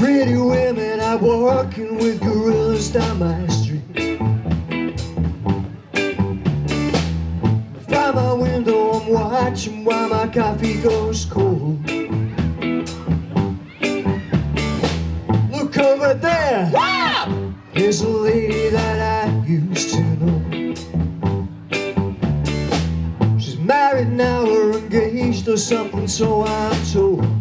Pretty women are walking with gorillas down my street. From my window, I'm watching while my coffee goes cold. Look over there. There's a lady that I used to know. She's married now or engaged or something, so I'm told.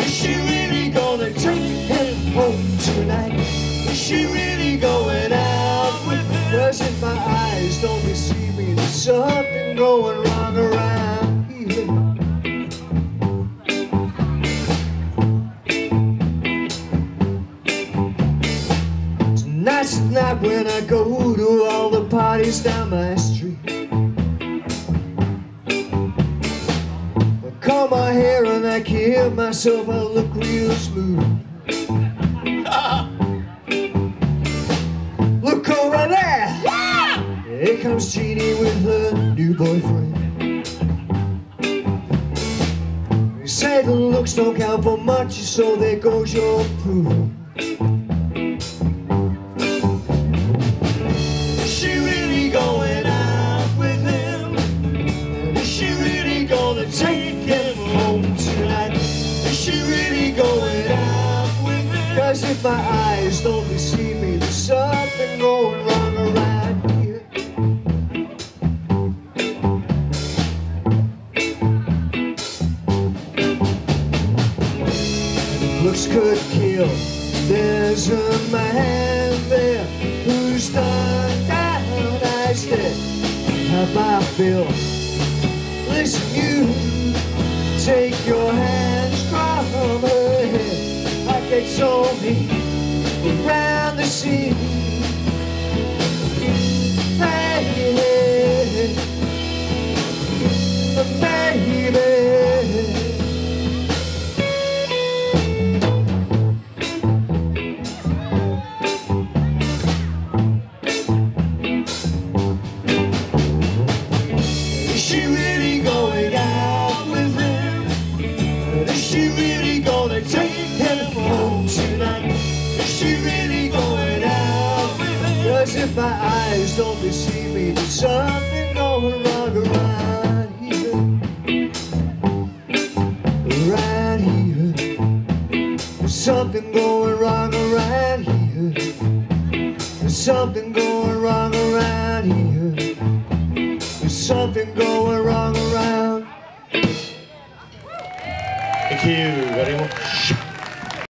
Is she really gonna take him home tonight? Is she really going out with him? Cause if my eyes don't deceive me, there's something going wrong around here. Tonight's the night when I go to all the parties down my street. I comb my hair I give myself I look real smooth. Look over there! Here comes Jeannie with her new boyfriend. Say the looks don't count for much, so there goes your approval. If my eyes don't deceive me, there's something going wrong around here. Looks could kill. There's a man there who's done down I said, How I Phil? Listen, you take your hands from her they told me around the sea. Eyes don't deceive me, there's something going wrong around here. Around here. There's something going wrong around here. There's something going wrong around here. There's something going wrong around. Thank you.